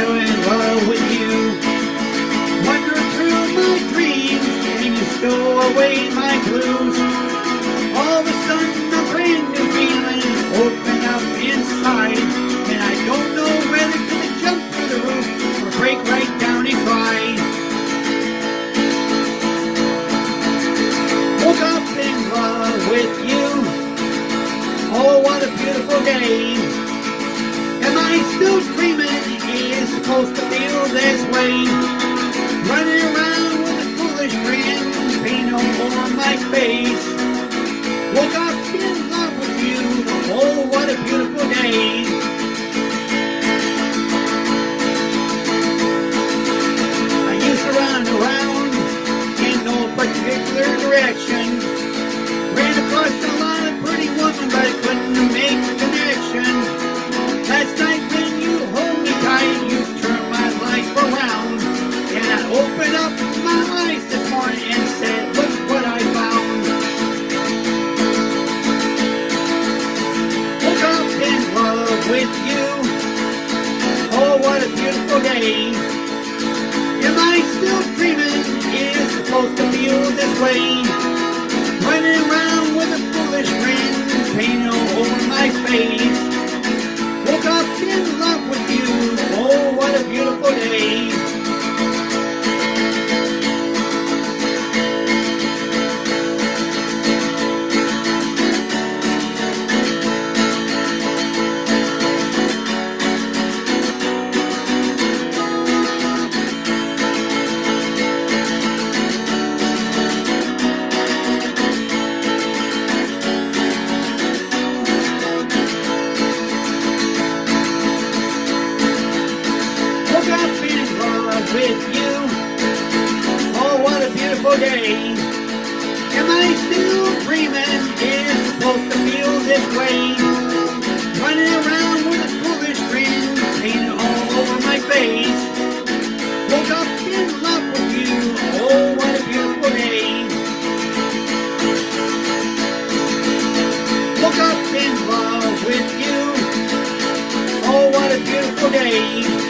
fell in love with you. Wander through my dreams and you stole away my blues. All of a sudden a brand new feeling opened up inside. And I don't know whether to jump through the roof or break right down and cry. Woke up in love with you. Oh, what a beautiful day. Am I still supposed to feel this way. Running around with a foolish grin, paint all over my face. Woke up in love with you. Oh, what a beautiful day. I used to run around in no particular direction. Day. Am I still dreaming? It is supposed to feel this way. Running around with a foolish grin, paint all over my face. Woke up in love with you. Oh, what a beautiful day. today. Am I still dreaming? Is supposed to feel this way. Running around with a foolish grin, painted all over my face. Woke up in love with you. Oh, what a beautiful day. Woke up in love with you. Oh, what a beautiful day.